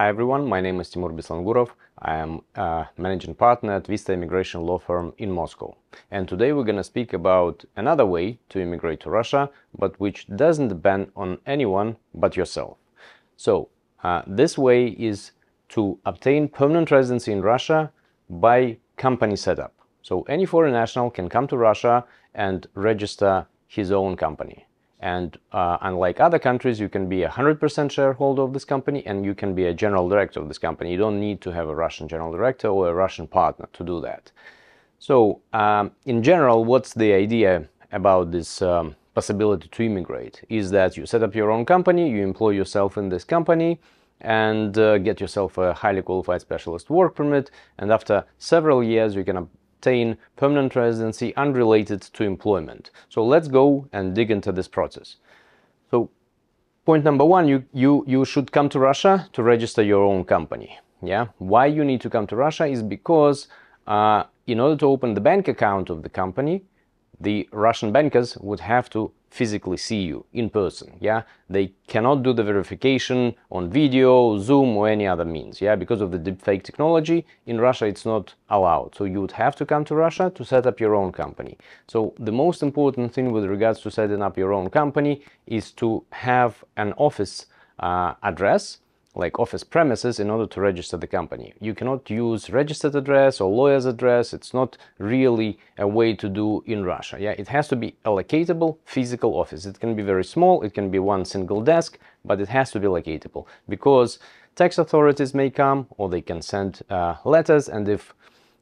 Hi everyone, my name is Timur Beslangurov. I am a managing partner at Vista Immigration Law Firm in Moscow. And today we're going to speak about another way to immigrate to Russia, but which doesn't depend on anyone but yourself. So, uh, this way is to obtain permanent residency in Russia by company setup. So, any foreign national can come to Russia and register his own company. And uh, unlike other countries, you can be a 100% shareholder of this company and you can be a general director of this company. You don't need to have a Russian general director or a Russian partner to do that. So, um, in general, what's the idea about this um, possibility to immigrate? Is that you set up your own company, you employ yourself in this company, and uh, get yourself a highly qualified specialist work permit, and after several years, you can obtain permanent residency unrelated to employment. So let's go and dig into this process. So point number one, you, you, you should come to Russia to register your own company. Yeah. Why you need to come to Russia is because uh, in order to open the bank account of the company, the Russian bankers would have to physically see you in person yeah? They cannot do the verification on video zoom or any other means yeah? Because of the deepfake technology in russia it's not allowed. So you would have to come to russia to set up your own company. So the most important thing with regards to setting up your own company is to have an office uh, address like office premises in order to register the company. You cannot use registered address or lawyer's address. It's not really a way to do in Russia. Yeah, it has to be locatable physical office. It can be very small. It can be one single desk, but it has to be locatable because tax authorities may come or they can send uh, letters. And if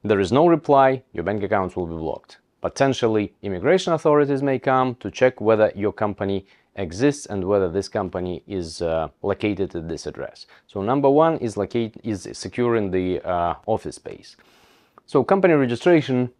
there is no reply, your bank accounts will be blocked. Potentially, immigration authorities may come to check whether your company exists and whether this company is uh, located at this address. So number one is locate is securing the uh, office space. So company registration,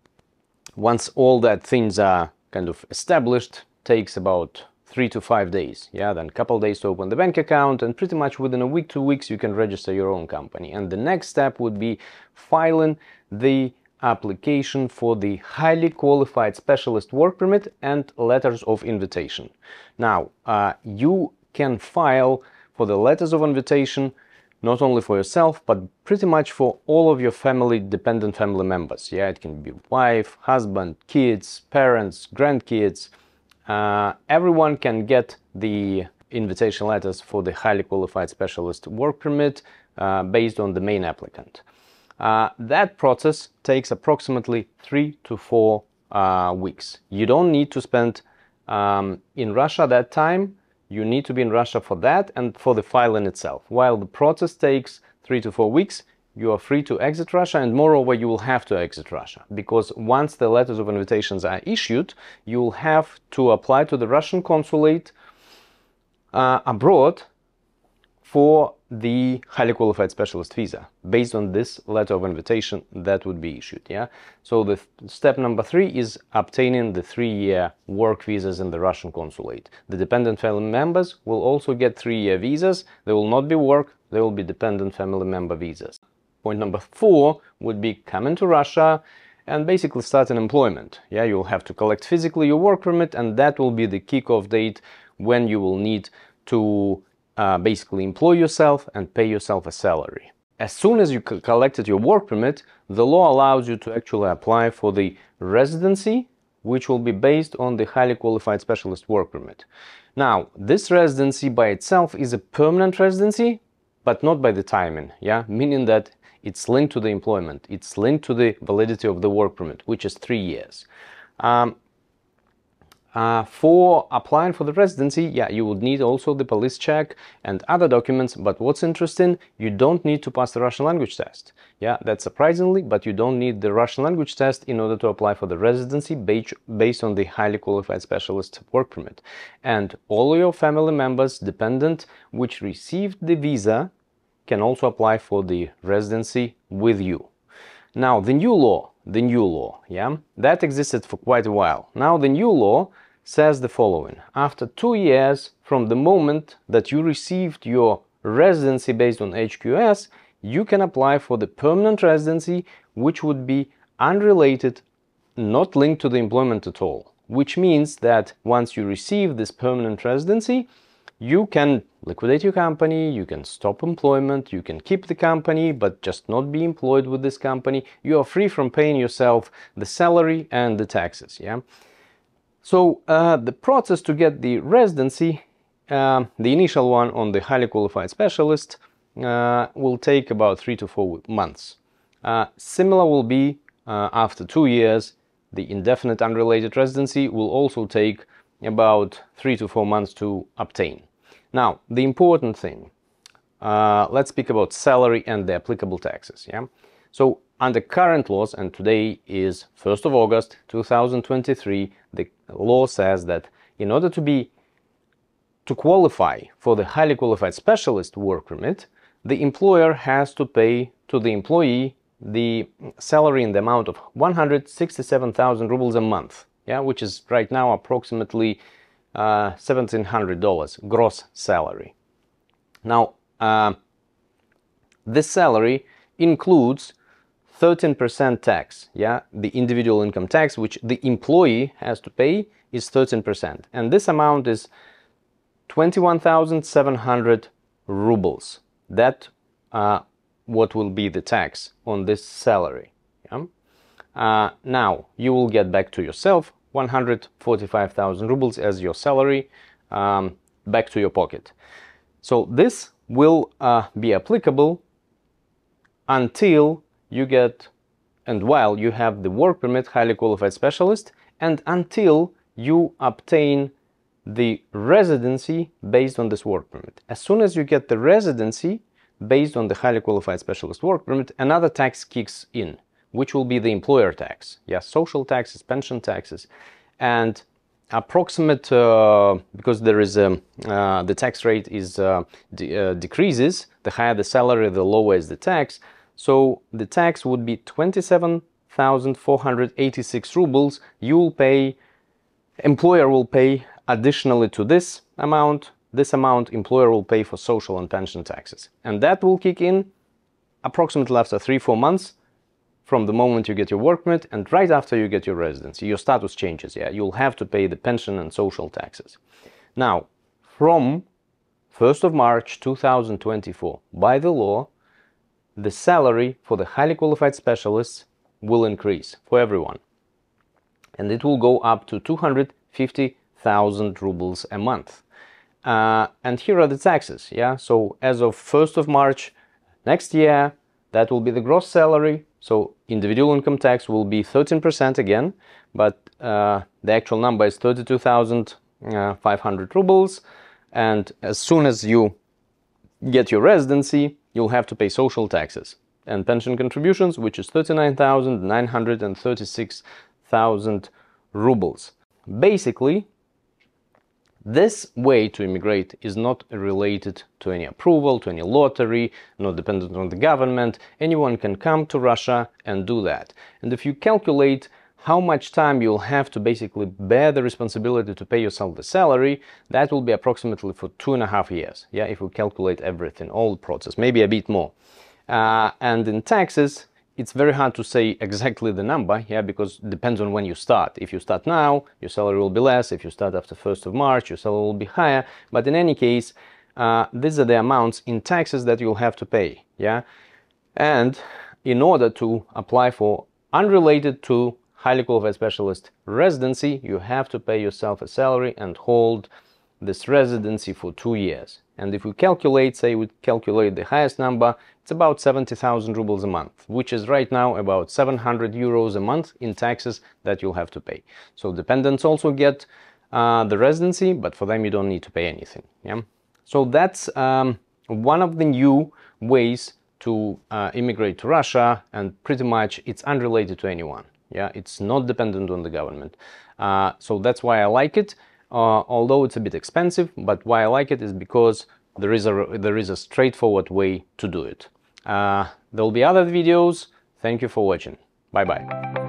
once all that things are kind of established, takes about three to five days. Yeah, then couple days to open the bank account, and pretty much within a week, two weeks, you can register your own company. And the next step would be filing the application for the highly qualified specialist work permit and letters of invitation. Now, uh, you can file for the letters of invitation not only for yourself, but pretty much for all of your family, dependent family members. Yeah, it can be wife, husband, kids, parents, grandkids. Uh, everyone can get the invitation letters for the highly qualified specialist work permit uh, based on the main applicant. Uh, that process takes approximately three to four uh, weeks. You don't need to spend um, in Russia that time. You need to be in Russia for that and for the filing itself. While the process takes three to four weeks, you are free to exit Russia and moreover you will have to exit Russia because once the letters of invitations are issued, you will have to apply to the Russian consulate uh, abroad for the highly qualified specialist visa. Based on this letter of invitation that would be issued yeah? So the step number three is obtaining the three-year work visas in the russian consulate. The dependent family members will also get three-year visas. They will not be work they will be dependent family member visas. Point number four would be coming to russia and basically start an employment yeah? You'll have to collect physically your work permit and that will be the kickoff date when you will need to uh, basically employ yourself and pay yourself a salary. As soon as you collected your work permit, the law allows you to actually apply for the residency, which will be based on the highly qualified specialist work permit. Now, this residency by itself is a permanent residency, but not by the timing, yeah? Meaning that it's linked to the employment, it's linked to the validity of the work permit, which is three years. Um, uh, for applying for the residency, yeah, you would need also the police check and other documents, but what's interesting, you don't need to pass the Russian language test. Yeah, that's surprisingly, but you don't need the Russian language test in order to apply for the residency based on the highly qualified specialist work permit. And all your family members, dependent, which received the visa, can also apply for the residency with you. Now, the new law, the new law, yeah, that existed for quite a while. Now, the new law says the following. After two years from the moment that you received your residency based on HQS, you can apply for the permanent residency, which would be unrelated, not linked to the employment at all. Which means that once you receive this permanent residency, you can liquidate your company, you can stop employment, you can keep the company, but just not be employed with this company. You are free from paying yourself the salary and the taxes. Yeah. So uh, the process to get the residency, uh, the initial one on the highly qualified specialist, uh, will take about three to four months. Uh, similar will be uh, after two years. The indefinite unrelated residency will also take about three to four months to obtain. Now, the important thing, uh, let's speak about salary and the applicable taxes. Yeah. So under current laws, and today is 1st of August 2023, the law says that in order to be to qualify for the highly qualified specialist work permit, the employer has to pay to the employee the salary in the amount of 167,000 rubles a month yeah, which is right now approximately uh, $1,700 gross salary. Now, uh, this salary includes 13% tax. Yeah, the individual income tax, which the employee has to pay, is 13%, and this amount is 21,700 rubles. That uh, what will be the tax on this salary. Yeah? Uh, now you will get back to yourself 145,000 rubles as your salary um, back to your pocket. So this will uh, be applicable until you get and while you have the work permit highly qualified specialist and until you obtain the residency based on this work permit. As soon as you get the residency based on the highly qualified specialist work permit, another tax kicks in which will be the employer tax. Yes, social taxes, pension taxes, and approximate uh, because there is a uh, the tax rate is uh, de uh, decreases the higher the salary the lower is the tax so the tax would be 27,486 rubles you will pay employer will pay additionally to this amount this amount employer will pay for social and pension taxes and that will kick in approximately after 3-4 months from the moment you get your work permit and right after you get your residency. Your status changes, yeah. You'll have to pay the pension and social taxes. Now, from 1st of March 2024, by the law, the salary for the highly qualified specialists will increase for everyone. And it will go up to 250,000 rubles a month. Uh, and here are the taxes, yeah. So as of 1st of March next year, that will be the gross salary so individual income tax will be 13% again, but uh, the actual number is 32,500 rubles. And as soon as you get your residency, you'll have to pay social taxes and pension contributions, which is 39,936,000 rubles. Basically, this way to immigrate is not related to any approval, to any lottery, not dependent on the government. Anyone can come to Russia and do that. And if you calculate how much time you'll have to basically bear the responsibility to pay yourself the salary, that will be approximately for two and a half years. Yeah, if we calculate everything, all the process, maybe a bit more. Uh, and in taxes, it's very hard to say exactly the number, yeah, because it depends on when you start. If you start now, your salary will be less. If you start after 1st of March, your salary will be higher. But in any case, uh, these are the amounts in taxes that you'll have to pay, yeah. And in order to apply for unrelated to highly qualified specialist residency, you have to pay yourself a salary and hold this residency for two years. And if we calculate, say we calculate the highest number, it's about 70,000 rubles a month, which is right now about 700 euros a month in taxes that you'll have to pay. So dependents also get uh, the residency, but for them you don't need to pay anything. Yeah. So that's um, one of the new ways to uh, immigrate to Russia, and pretty much it's unrelated to anyone. Yeah, it's not dependent on the government. Uh, so that's why I like it uh, although it's a bit expensive, but why I like it is because there is a, there is a straightforward way to do it. Uh, there will be other videos. Thank you for watching. Bye bye.